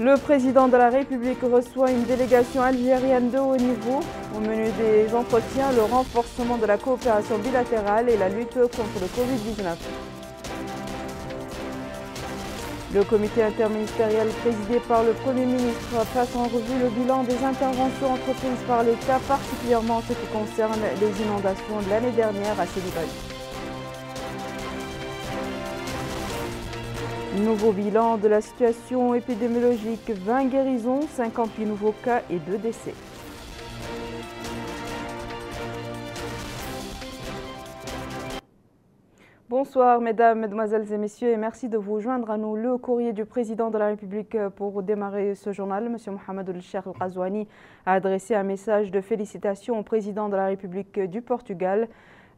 Le président de la République reçoit une délégation algérienne de haut niveau. Au menu des entretiens, le renforcement de la coopération bilatérale et la lutte contre le Covid-19. Le comité interministériel présidé par le Premier ministre passe en revue le bilan des interventions entreprises par l'État, particulièrement en ce qui concerne les inondations de l'année dernière à Célibali. Nouveau bilan de la situation épidémiologique, 20 guérisons, 58 nouveaux cas et 2 décès. Bonsoir mesdames, mesdemoiselles et messieurs et merci de vous joindre à nous. Le courrier du président de la République pour démarrer ce journal, M. Mohamed El-Cheikh El-Qazouani, a adressé un message de félicitations au président de la République du Portugal,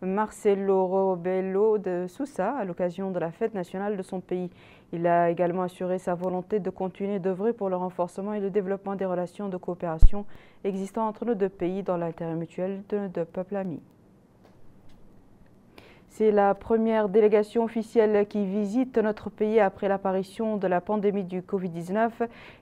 Marcelo Rebelo de Sousa, à l'occasion de la fête nationale de son pays. Il a également assuré sa volonté de continuer d'œuvrer pour le renforcement et le développement des relations de coopération existant entre nos deux pays dans l'intérêt mutuel de nos deux peuples amis. C'est la première délégation officielle qui visite notre pays après l'apparition de la pandémie du Covid-19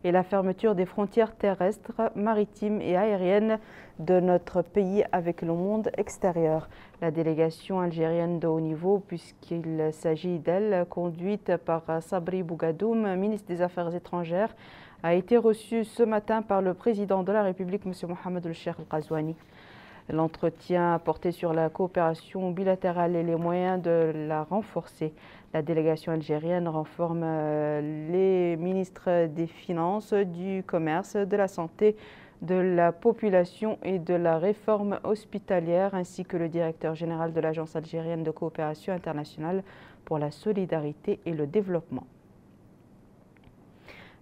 et la fermeture des frontières terrestres, maritimes et aériennes de notre pays avec le monde extérieur. La délégation algérienne de haut niveau, puisqu'il s'agit d'elle, conduite par Sabri Bougadoum, ministre des Affaires étrangères, a été reçue ce matin par le président de la République, M. Mohamed El-Cheikh Al-Qazouani. L'entretien a porté sur la coopération bilatérale et les moyens de la renforcer. La délégation algérienne renforme euh, les ministres des Finances, du Commerce, de la Santé, de la Population et de la Réforme hospitalière, ainsi que le directeur général de l'Agence algérienne de coopération internationale pour la solidarité et le développement.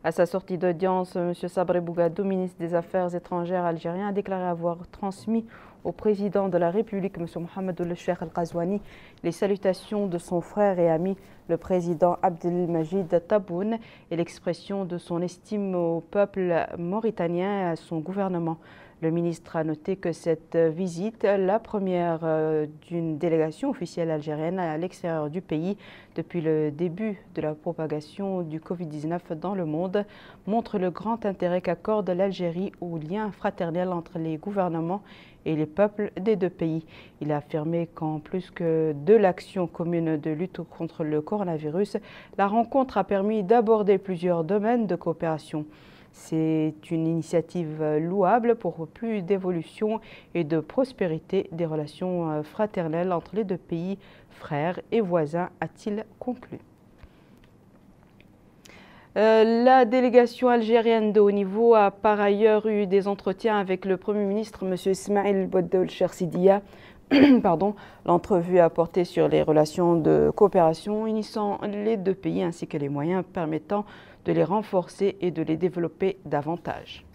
À sa sortie d'audience, M. Sabri Bougadou, ministre des Affaires étrangères algérien, a déclaré avoir transmis au président de la République, M. Mohamed El Cheikh Al-Qazouani, les salutations de son frère et ami, le président Abdelmajid Taboun, et l'expression de son estime au peuple mauritanien et à son gouvernement. Le ministre a noté que cette visite, la première euh, d'une délégation officielle algérienne à l'extérieur du pays depuis le début de la propagation du Covid-19 dans le monde, montre le grand intérêt qu'accorde l'Algérie au lien fraternel entre les gouvernements et les peuples des deux pays. Il a affirmé qu'en plus que de l'action commune de lutte contre le coronavirus, la rencontre a permis d'aborder plusieurs domaines de coopération. C'est une initiative louable pour plus d'évolution et de prospérité des relations euh, fraternelles entre les deux pays, frères et voisins, a-t-il conclu. Euh, la délégation algérienne de haut niveau a par ailleurs eu des entretiens avec le Premier ministre, M. Ismail Boddoul Chersidia. Pardon, l'entrevue a porté sur les relations de coopération unissant les deux pays ainsi que les moyens permettant de les renforcer et de les développer davantage.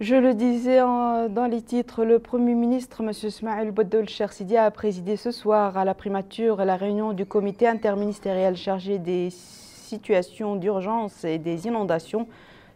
Je le disais dans les titres, le Premier ministre, M. Ismaël Boddol Chersidia, a présidé ce soir à la primature la réunion du comité interministériel chargé des situations d'urgence et des inondations.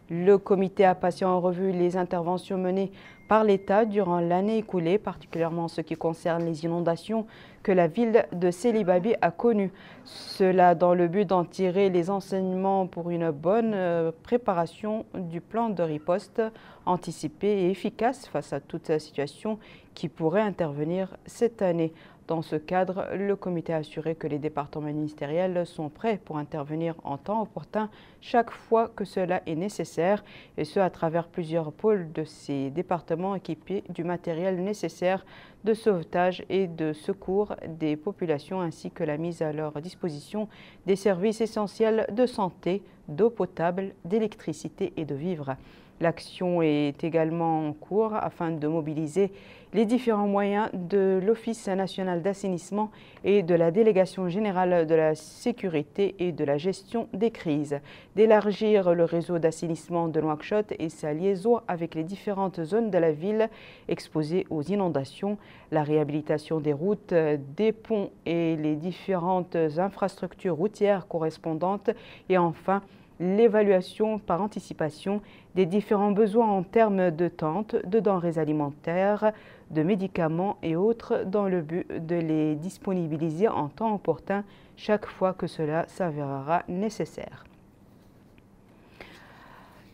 Le comité a passé en revue les interventions menées par l'État durant l'année écoulée, particulièrement en ce qui concerne les inondations que la ville de Célibabi a connues. Cela dans le but d'en tirer les enseignements pour une bonne euh, préparation du plan de riposte anticipé et efficace face à toute situation qui pourrait intervenir cette année. Dans ce cadre, le comité a assuré que les départements ministériels sont prêts pour intervenir en temps opportun chaque fois que cela est nécessaire, et ce à travers plusieurs pôles de ces départements équipés du matériel nécessaire de sauvetage et de secours des populations ainsi que la mise à leur disposition des services essentiels de santé, d'eau potable, d'électricité et de vivres. L'action est également en cours afin de mobiliser les différents moyens de l'Office national d'assainissement et de la Délégation générale de la sécurité et de la gestion des crises, d'élargir le réseau d'assainissement de Nouakchott et sa liaison avec les différentes zones de la ville exposées aux inondations, la réhabilitation des routes, des ponts et les différentes infrastructures routières correspondantes et enfin l'évaluation par anticipation des différents besoins en termes de tentes, de denrées alimentaires, de médicaments et autres dans le but de les disponibiliser en temps opportun chaque fois que cela s'avérera nécessaire.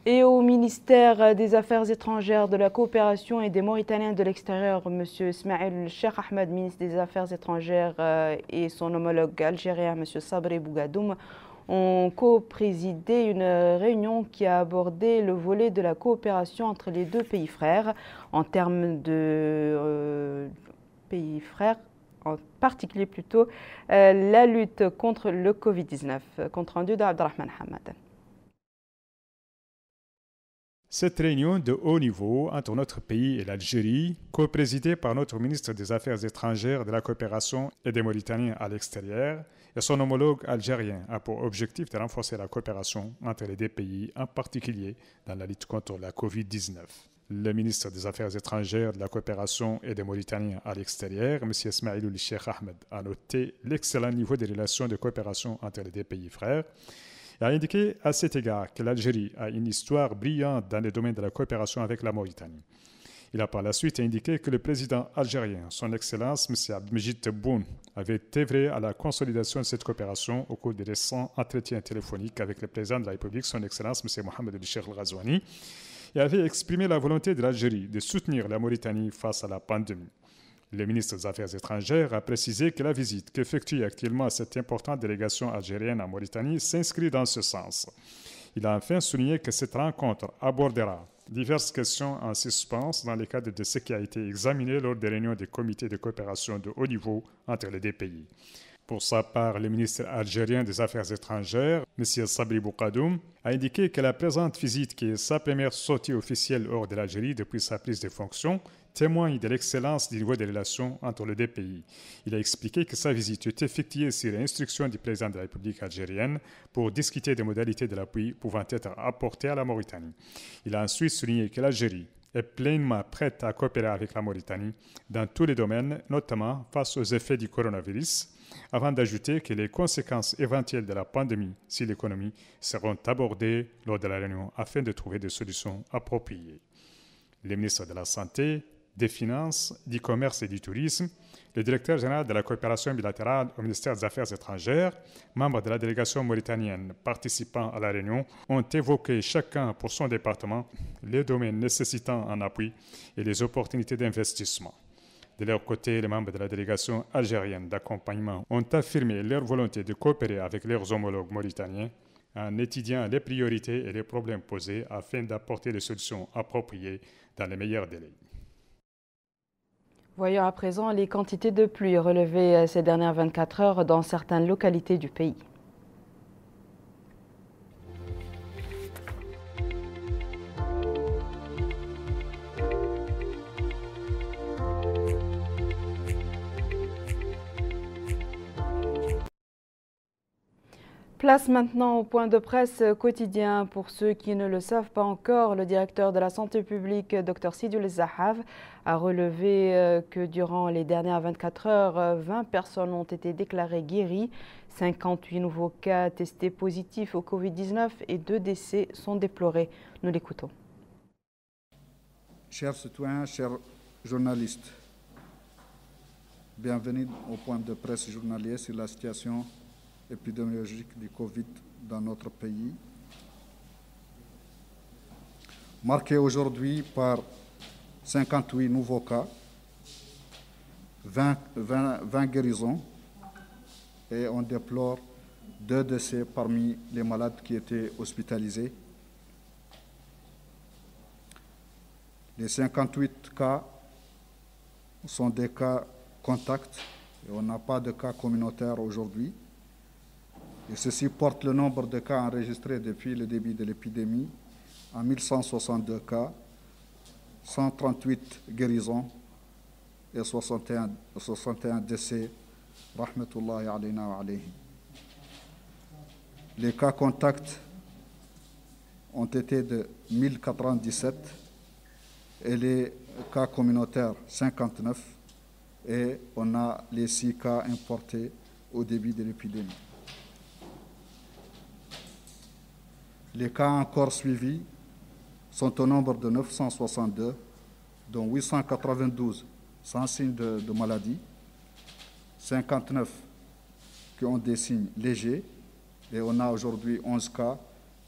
Et au ministère des Affaires étrangères, de la coopération et des Mauritaniens de l'extérieur, M. Ismaël Cheikh Ahmed, ministre des Affaires étrangères, euh, et son homologue algérien, M. Sabri Bougadoum, ont co-présidé une réunion qui a abordé le volet de la coopération entre les deux pays frères en termes de euh, pays frères en particulier plutôt euh, la lutte contre le Covid-19. Compte rendu d'Abdelrahman Hamad. Cette réunion de haut niveau entre notre pays et l'Algérie, co-présidée par notre ministre des Affaires étrangères, de la coopération et des Mauritaniens à l'extérieur, et son homologue algérien a pour objectif de renforcer la coopération entre les deux pays, en particulier dans la lutte contre la COVID-19. Le ministre des Affaires étrangères, de la coopération et des Mauritaniens à l'extérieur, M. Ismaïloul Sheikh Ahmed, a noté l'excellent niveau des relations de coopération entre les deux pays frères et a indiqué à cet égard que l'Algérie a une histoire brillante dans le domaine de la coopération avec la Mauritanie. Il a par la suite indiqué que le président algérien, son Excellence M. Abdelmejid Tebboune, avait œuvré à la consolidation de cette coopération au cours des récents entretiens téléphoniques avec le président de la République, son Excellence M. Mohamed El Sheikh Al-Ghazouani, et avait exprimé la volonté de l'Algérie de soutenir la Mauritanie face à la pandémie. Le ministre des Affaires étrangères a précisé que la visite qu'effectue actuellement cette importante délégation algérienne en Mauritanie s'inscrit dans ce sens. Il a enfin souligné que cette rencontre abordera diverses questions en suspens dans le cadre de ce qui a été examiné lors des réunions des comités de coopération de haut niveau entre les deux pays. Pour sa part, le ministre algérien des Affaires étrangères, M. Sabri Boukadoum, a indiqué que la présente visite, qui est sa première sortie officielle hors de l'Algérie depuis sa prise de fonction, témoigne de l'excellence du niveau des relations entre les deux pays. Il a expliqué que sa visite est effectuée sur l'instruction du président de la République algérienne pour discuter des modalités de l'appui pouvant être apporté à la Mauritanie. Il a ensuite souligné que l'Algérie est pleinement prête à coopérer avec la Mauritanie dans tous les domaines, notamment face aux effets du coronavirus, avant d'ajouter que les conséquences éventuelles de la pandémie sur l'économie seront abordées lors de la réunion afin de trouver des solutions appropriées. Le ministre de la Santé, des Finances, du Commerce et du Tourisme, le directeur général de la coopération bilatérale au ministère des Affaires étrangères, membres de la délégation mauritanienne participant à la réunion, ont évoqué chacun pour son département les domaines nécessitant un appui et les opportunités d'investissement. De leur côté, les membres de la délégation algérienne d'accompagnement ont affirmé leur volonté de coopérer avec leurs homologues mauritaniens en étudiant les priorités et les problèmes posés afin d'apporter des solutions appropriées dans les meilleurs délais. Voyons à présent les quantités de pluie relevées euh, ces dernières 24 heures dans certaines localités du pays. Place maintenant au point de presse quotidien. Pour ceux qui ne le savent pas encore, le directeur de la santé publique, Dr Sidul Zahav, a relevé euh, que durant les dernières 24 heures, 20 personnes ont été déclarées guéries, 58 nouveaux cas testés positifs au Covid-19 et deux décès sont déplorés. Nous l'écoutons. Chers citoyens, chers journalistes, bienvenue au point de presse journalier sur la situation épidémiologique du Covid dans notre pays, marqué aujourd'hui par 58 nouveaux cas, 20, 20, guérisons et on déplore deux décès parmi les malades qui étaient hospitalisés. Les 58 cas sont des cas contacts et on n'a pas de cas communautaires aujourd'hui. Et ceci porte le nombre de cas enregistrés depuis le début de l'épidémie à 1162 cas, 138 guérisons et 61, 61 décès. Rahmatullahi. Les cas contacts ont été de 1097 et les cas communautaires 59 et on a les six cas importés au début de l'épidémie. Les cas encore suivis sont au nombre de 962, dont 892 sans signe de, maladie, 59 qui ont des signes légers, et on a aujourd'hui 11 cas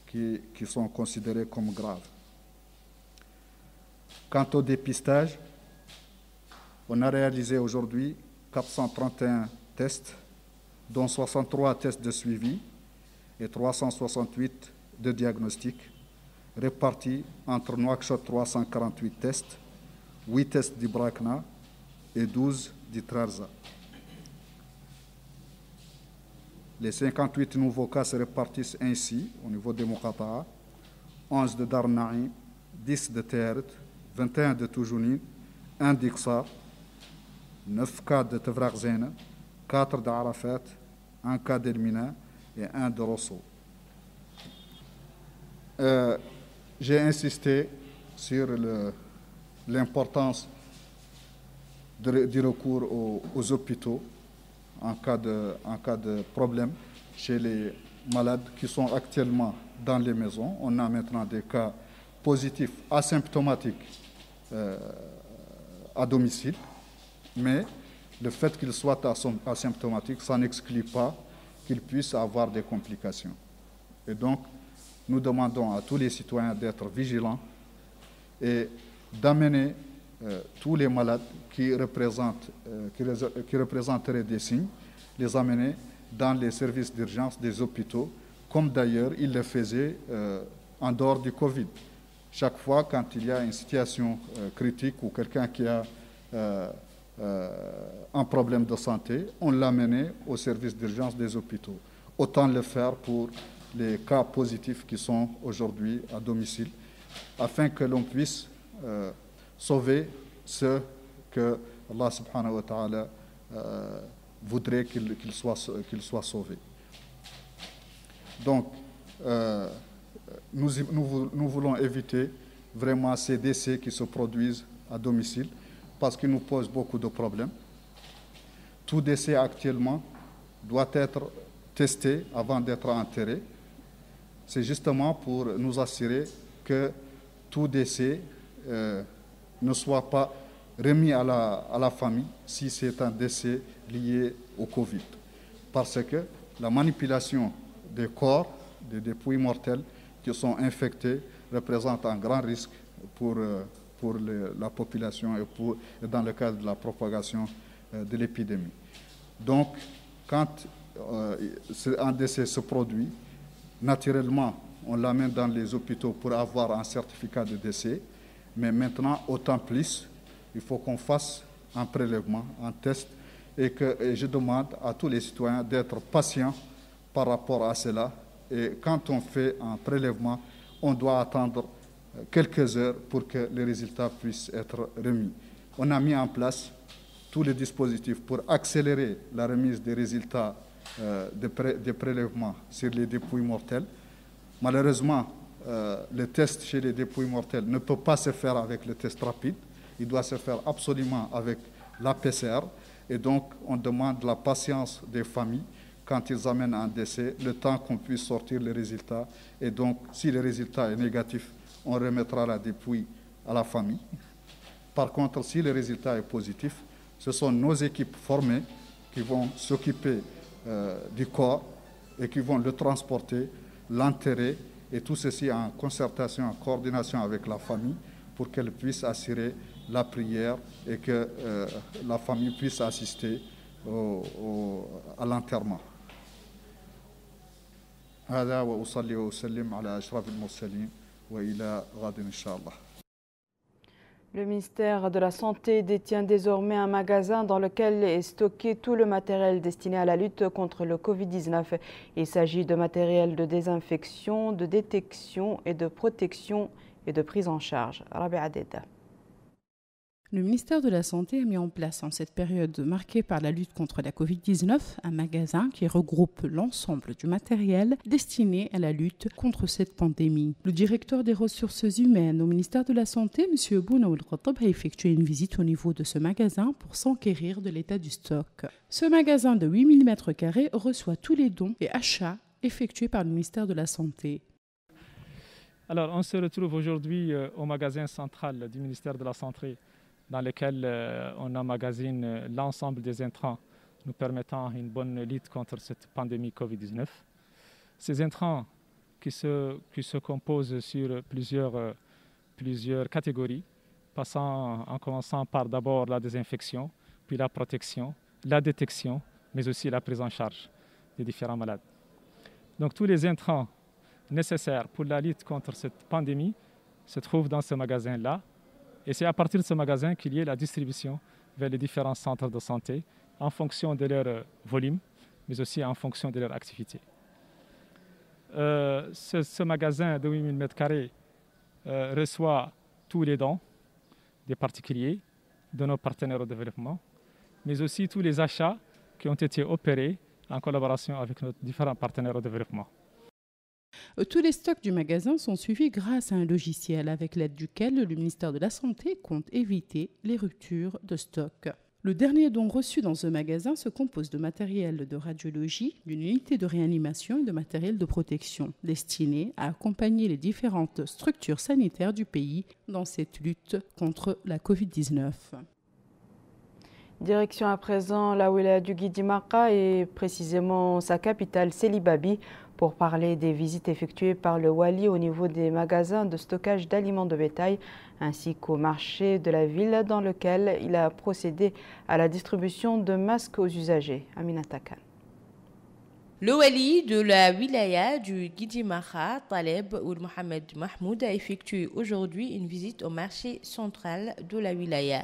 qui, qui sont considérés comme graves. Quant au dépistage, on a réalisé aujourd'hui 431 tests, dont 63 tests de suivi et 368 de diagnostic, répartis entre Nouakchott 348 tests, 8 tests d'Ibracna et 12 d'Itrarza. Les 58 nouveaux cas se répartissent ainsi au niveau des Mokata 11 de Darnaï, 10 de Tert, 21 de Toujounine, 1 d'Ixar, 9 cas de Tevrarzena, 4 d'Arafat, 1 cas d'Elmina et 1 de Rosso. Euh, J'ai insisté sur l'importance du recours aux, aux, hôpitaux en cas, de, en cas de problème chez les malades qui sont actuellement dans les maisons. On a maintenant des cas positifs asymptomatiques euh, à domicile, mais le fait qu'ils soient asymptomatiques, ça n'exclut pas qu'ils puissent avoir des complications. Et donc, nous demandons à tous les citoyens d'être vigilants et d'amener euh, tous les malades qui, représentent, euh, qui, représenteraient des signes, les amener dans les services d'urgence des hôpitaux, comme d'ailleurs ils le faisaient euh, en dehors du Covid. Chaque fois quand il y a une situation critique ou quelqu'un qui a un problème de santé, on l'amenait au service d'urgence des hôpitaux. Autant le faire pour les cas positifs qui sont aujourd'hui à domicile, afin que l'on puisse euh, sauver ceux que Allah subhanahu wa ta'ala euh, voudrait qu'ils qu soient, sauvés. Donc, euh, nous, voulons éviter vraiment ces décès qui se produisent à domicile parce qu'ils nous posent beaucoup de problèmes. Tout décès actuellement doit être testé avant d'être enterré c'est justement pour nous assurer que tout décès euh, ne soit pas remis à la, famille si c'est un décès lié au Covid. Parce que la manipulation des corps, des dépouilles mortelles qui sont infectés représente un grand risque pour, euh, pour la population et, pour, dans le cadre de la propagation euh, de l'épidémie. Donc, quand un décès se produit, Naturellement, on l'amène dans les hôpitaux pour avoir un certificat de décès, mais maintenant, autant plus, il faut qu'on fasse un prélèvement, un test, et que je demande à tous les citoyens d'être patients par rapport à cela. Et quand on fait un prélèvement, on doit attendre quelques heures pour que les résultats puissent être remis. On a mis en place tous les dispositifs pour accélérer la remise des résultats euh, des, pré des, prélèvements sur les dépouilles mortelles. Malheureusement, euh, le test chez les dépouilles mortelles ne peut pas se faire avec le test rapide. Il doit se faire absolument avec la PCR. Et donc, on demande la patience des familles quand ils amènent un décès, le temps qu'on puisse sortir les résultats. Et donc, si le résultat est négatif, on remettra la dépouille à la famille. Par contre, si le résultat est positif, ce sont nos équipes formées qui vont s'occuper euh, du corps et qui vont le transporter, l'enterrer, et tout ceci en concertation, en coordination avec la famille pour qu'elle puisse assurer la prière et que euh, la famille puisse assister au, au, à l'enterrement. هذا وأصلي وأسلم على أشرف المرسلين وإلى غد إن شاء الله Le ministère de la Santé détient désormais un magasin dans lequel est stocké tout le matériel destiné à la lutte contre le Covid-19. Il s'agit de matériel de désinfection, de détection et de protection et de prise en charge. Rabia Deda. Le ministère de la Santé a mis en place en cette période marquée par la lutte contre la Covid-19 un magasin qui regroupe l'ensemble du matériel destiné à la lutte contre cette pandémie. Le directeur des ressources humaines au ministère de la Santé, M. Bounaoul a effectué une visite au niveau de ce magasin pour s'enquérir de l'état du stock. Ce magasin de 8000 m2 reçoit tous les dons et achats effectués par le ministère de la Santé. Alors, on se retrouve aujourd'hui euh, au magasin central du ministère de la Santé dans lequel euh, on emmagasine euh, l'ensemble des intrants nous permettant une bonne lutte contre cette pandémie Covid-19. Ces intrants qui se, qui se composent sur plusieurs, euh, plusieurs catégories, passant, en commençant par d'abord la désinfection, puis la protection, la détection, mais aussi la prise en charge des différents malades. Donc tous les intrants nécessaires pour la lutte contre cette pandémie se trouvent dans ce magasin-là et c'est à partir de ce magasin qu'il y ait la distribution vers les différents centres de santé en fonction de leur euh, volume, mais aussi en fonction de leur activité. Euh, ce, magasin de 8000 m2 euh, reçoit tous les dons des particuliers, de nos partenaires au développement, mais aussi tous les achats qui ont été opérés en collaboration avec nos différents partenaires au développement. Euh, tous les stocks du magasin sont suivis grâce à un logiciel avec l'aide duquel le ministère de la Santé compte éviter les ruptures de stock. Le dernier don reçu dans ce magasin se compose de matériel de radiologie, d'une unité de réanimation et de matériel de protection, destiné à accompagner les différentes structures sanitaires du pays dans cette lutte contre la COVID-19. Direction à présent la wilaya du Guidimaka et précisément sa capitale Célibabi pour parler des visites effectuées par le Wali au niveau des magasins de stockage d'aliments de bétail ainsi qu'au marché de la ville dans lequel il a procédé à la distribution de masques aux usagers. Aminata Khan. Le wali de la wilaya du Gidimara, Taleb ou Mohamed Mahmoud, a effectué aujourd'hui une visite au marché central de la wilaya.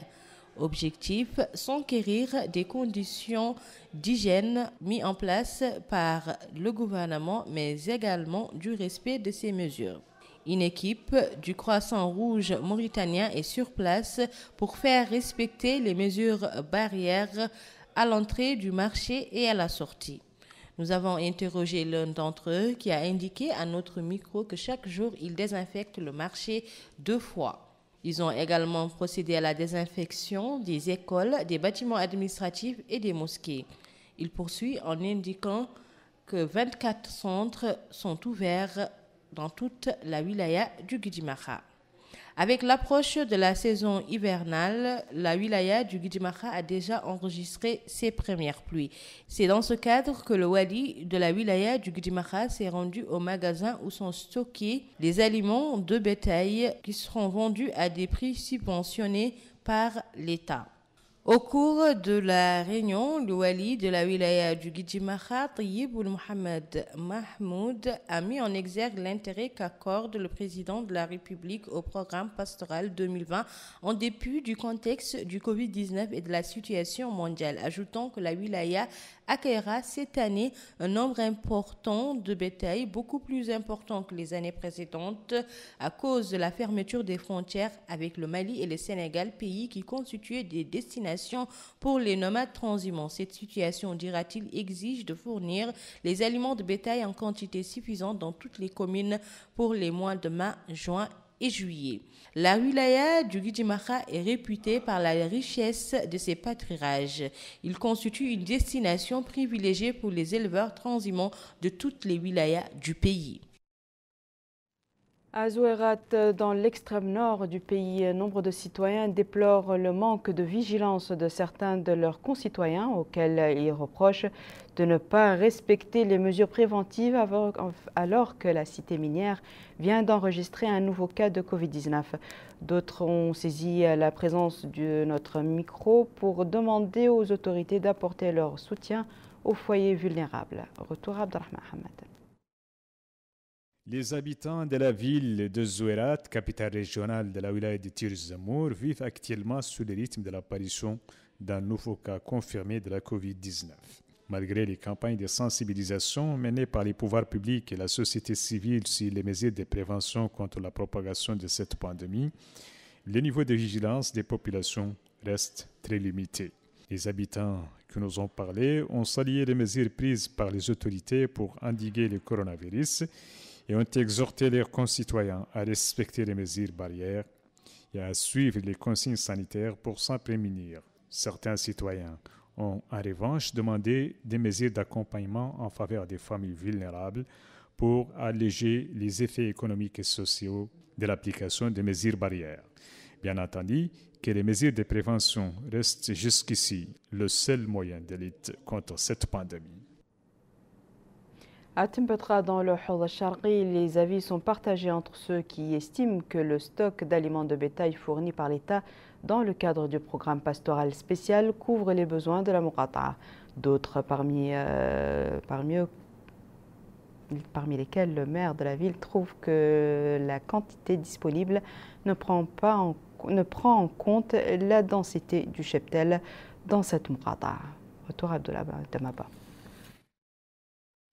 Objectif, s'enquérir des conditions d'hygiène mises en place par le gouvernement, mais également du respect de ces mesures. Une équipe du Croissant Rouge mauritanien est sur place pour faire respecter les mesures barrières à l'entrée du marché et à la sortie. Nous avons interrogé l'un d'entre eux qui a indiqué à notre micro que chaque jour, il désinfecte le marché deux fois. Ils ont également procédé à la désinfection des écoles, des bâtiments administratifs et des mosquées. Il poursuit en indiquant que 24 centres sont ouverts dans toute la wilaya du Guidimara. Avec l'approche de la saison hivernale, la wilaya du Guidimara a déjà enregistré ses premières pluies. C'est dans ce cadre que le wali de la wilaya du Guidimara s'est rendu au magasin où sont stockés les aliments de bétail qui seront vendus à des prix subventionnés par l'État. Au cours de la réunion, le wali de la wilaya du Gidjimaha, Tayyibul Mohamed Mahmoud, a mis en exergue l'intérêt qu'accorde le président de la République au programme pastoral 2020 en dépit du contexte du Covid-19 et de la situation mondiale, ajoutant que la wilaya accueillera cette année un nombre important de bétail, beaucoup plus important que les années précédentes, à cause de la fermeture des frontières avec le Mali et le Sénégal, pays qui constituaient des destinations pour les nomades transhumants. Cette situation, dira-t-il, exige de fournir les aliments de bétail en quantité suffisante dans toutes les communes pour les mois de mai, juin La wilaya du Guidimaha est réputée par la richesse de ses pâturages. Il constitue une destination privilégiée pour les éleveurs transhumants de toutes les wilayas du pays. À Zouerat, dans l'extrême nord du pays, nombre de citoyens déplorent le manque de vigilance de certains de leurs concitoyens auxquels ils reprochent de ne pas respecter les mesures préventives alors que la cité minière vient d'enregistrer un nouveau cas de Covid-19. D'autres ont saisi la présence de notre micro pour demander aux autorités d'apporter leur soutien aux foyers vulnérables. Retour à Abdelrahman Hamad. Les habitants de la ville de Zouerat, capitale régionale de la wilaya de Tirzamour, vivent actuellement sous le rythme de l'apparition d'un nouveau cas confirmé de la COVID-19. Malgré les campagnes de sensibilisation menées par les pouvoirs publics et la société civile sur les mesures de prévention contre la propagation de cette pandémie, le niveau de vigilance des populations reste très limité. Les habitants qui nous ont parlé ont salué les mesures prises par les autorités pour endiguer le coronavirus et ont exhorté leurs concitoyens à respecter les mesures barrières et à suivre les consignes sanitaires pour s'en prémunir. Certains citoyens ont en revanche demandé des mesures d'accompagnement en faveur des familles vulnérables pour alléger les effets économiques et sociaux de l'application des mesures barrières. Bien entendu, que les mesures de prévention restent jusqu'ici le seul moyen de lutte contre cette pandémie. À Timpetra, dans le Hawd Sharqi, les avis sont partagés entre ceux qui estiment que le stock d'aliments de bétail fourni par l'État dans le cadre du programme pastoral spécial couvre les besoins de la Mourata. D'autres parmi, euh, parmi lesquels le maire de la ville trouve que la quantité disponible ne prend, pas en, ne prend en compte la densité du cheptel dans cette mourada. Retour à Damaba.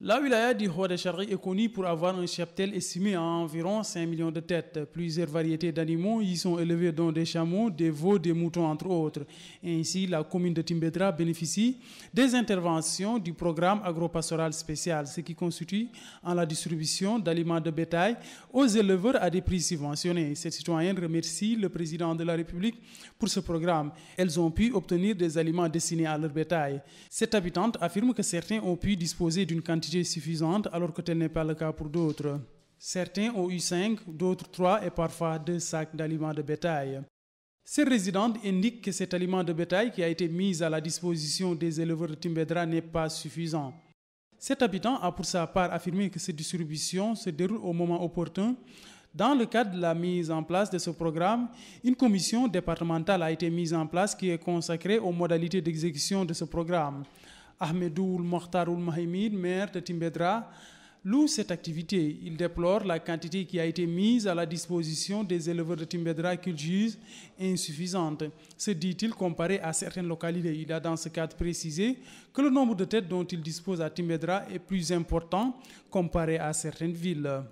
La wilaya du Chari est connue pour avoir un cheptel estimé à environ 5 millions de têtes. Plusieurs variétés d'animaux y sont élevées, dont des chameaux, des veaux, des moutons, entre autres. Ainsi, la commune de Timbedra bénéficie des interventions du programme agropastoral spécial, ce qui constitue en la distribution d'aliments de bétail aux éleveurs à des prix subventionnés. Ces citoyennes remercient le président de la République pour ce programme. Elles ont pu obtenir des aliments destinés à leur bétail. Cette habitante affirme que certains ont pu disposer d'une quantité suffisante alors que tel n'est pas le cas pour d'autres. Certains ont eu 5, d'autres 3 et parfois 2 sacs d'aliments de bétail. Ces résidentes indiquent que cet aliment de bétail qui a été mis à la disposition des éleveurs de Timbedra n'est pas suffisant. Cet habitant a pour sa part affirmé que cette distribution se déroule au moment opportun. Dans le cadre de la mise en place de ce programme, une commission départementale a été mise en place qui est consacrée aux modalités d'exécution de ce programme. Ahmedoul Mokhtaroul Mahimid, maire de Timbedra, loue cette activité. Il déplore la quantité qui a été mise à la disposition des éleveurs de Timbedra qu'il juge insuffisante. Se dit-il comparé à certaines localités. Il a dans ce cadre précisé que le nombre de têtes dont il dispose à Timbedra est plus important comparé à certaines villes.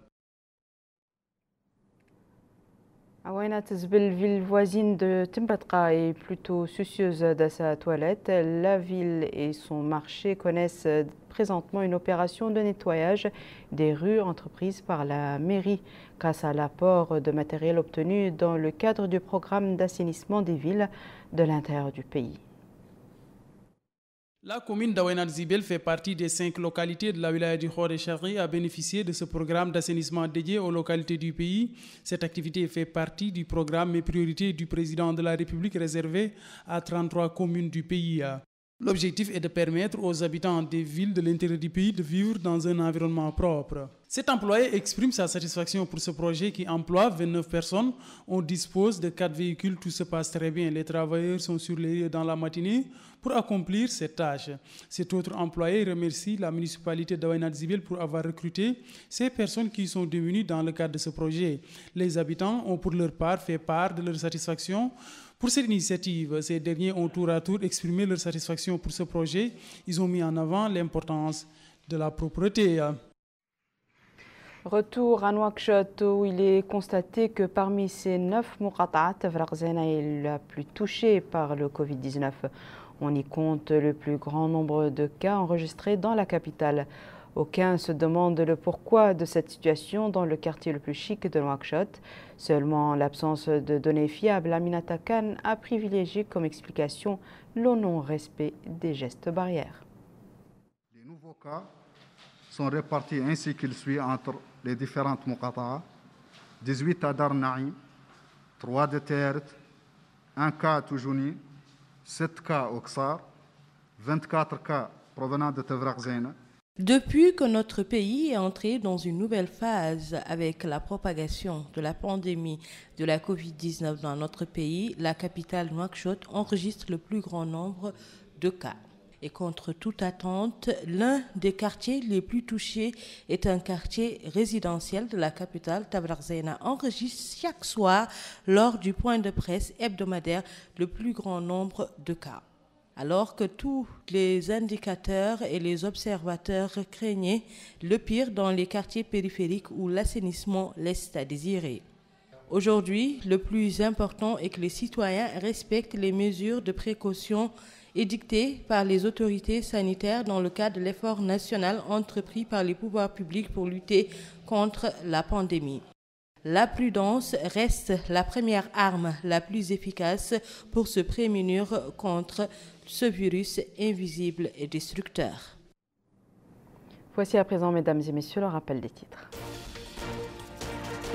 Awaina ville voisine de Timbatka est plutôt soucieuse de sa toilette. La ville et son marché connaissent présentement une opération de nettoyage des rues entreprise par la mairie grâce à l'apport de matériel obtenu dans le cadre du programme d'assainissement des villes de l'intérieur du pays. La commune d'Awenad Zibel fait partie des cinq localités de la wilaya du Khor et à bénéficier de ce programme d'assainissement dédié aux localités du pays. Cette activité fait partie du programme et priorités du président de la République réservé à 33 communes du pays. L'objectif est de permettre aux habitants des villes de l'intérieur du pays de vivre dans un environnement propre. Cet employé exprime sa satisfaction pour ce projet qui emploie 29 personnes. On dispose de 4 véhicules, tout se passe très bien. Les travailleurs sont sur les lieux dans la matinée pour accomplir cette tâche. Cet autre employé remercie la municipalité d'Awainad Zibil pour avoir recruté ces personnes qui sont devenues dans le cadre de ce projet. Les habitants ont pour leur part fait part de leur satisfaction pour cette initiative, ces derniers ont tour à tour exprimé leur satisfaction pour ce projet. Ils ont mis en avant l'importance de la propreté. Retour à Nouakchott où il est constaté que parmi ces neuf Mouratat, Vrazena est la plus touchée par le Covid-19. On y compte le plus grand nombre de cas enregistrés dans la capitale. Aucun se demande le pourquoi de cette situation dans le quartier le plus chic de Nouakchott. Seulement l'absence de données fiables, Aminata Khan a privilégié comme explication le non-respect des gestes barrières. Les nouveaux cas sont répartis ainsi qu'il suit entre les différentes Moukata'a 18 à Darnaïm, 3 de Tert, 1 cas à Toujouni, 7 cas au Ksar, 24 cas provenant de Tevrak depuis que notre pays est entré dans une nouvelle phase avec la propagation de la pandémie de la COVID-19 dans notre pays, la capitale Nouakchott enregistre le plus grand nombre de cas. Et contre toute attente, l'un des quartiers les plus touchés est un quartier résidentiel de la capitale, Tablarzena, enregistre chaque soir, lors du point de presse hebdomadaire, le plus grand nombre de cas alors que tous les indicateurs et les observateurs craignaient le pire dans les quartiers périphériques où l'assainissement laisse à désirer. Aujourd'hui, le plus important est que les citoyens respectent les mesures de précaution édictées par les autorités sanitaires dans le cadre de l'effort national entrepris par les pouvoirs publics pour lutter contre la pandémie. La prudence reste la première arme la plus efficace pour se prémunir contre ce virus invisible et destructeur. Voici à présent, mesdames et messieurs, le rappel des titres.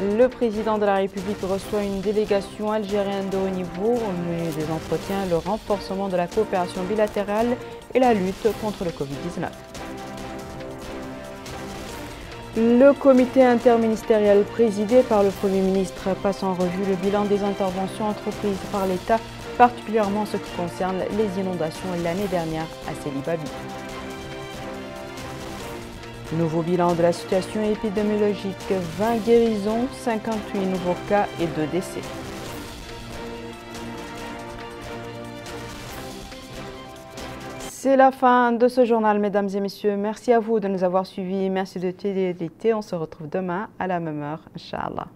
Le président de la République reçoit une délégation algérienne de haut niveau au menu des entretiens, le renforcement de la coopération bilatérale et la lutte contre le Covid-19. Le comité interministériel présidé par le Premier ministre passe en revue le bilan des interventions entreprises par l'État, particulièrement ce qui concerne les inondations l'année dernière à Célibabi. Nouveau bilan de la situation épidémiologique, 20 guérisons, 58 nouveaux cas et 2 décès. C'est la fin de ce journal, mesdames et messieurs. Merci à vous de nous avoir suivis. Merci de fidélité. On se retrouve demain à la même heure, Inch'Allah.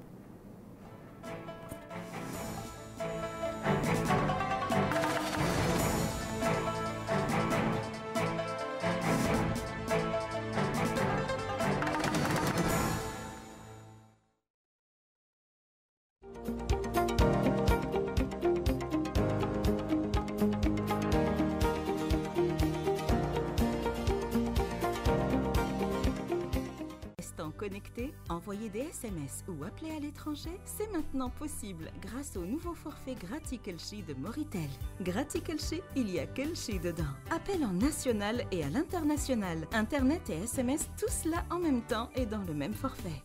Ou appeler à l'étranger, c'est maintenant possible grâce au nouveau forfait Gratikelchi de Moritel. Gratikelchi, il y a Kelchi dedans. Appel en national et à l'international. Internet et SMS, tout cela en même temps et dans le même forfait.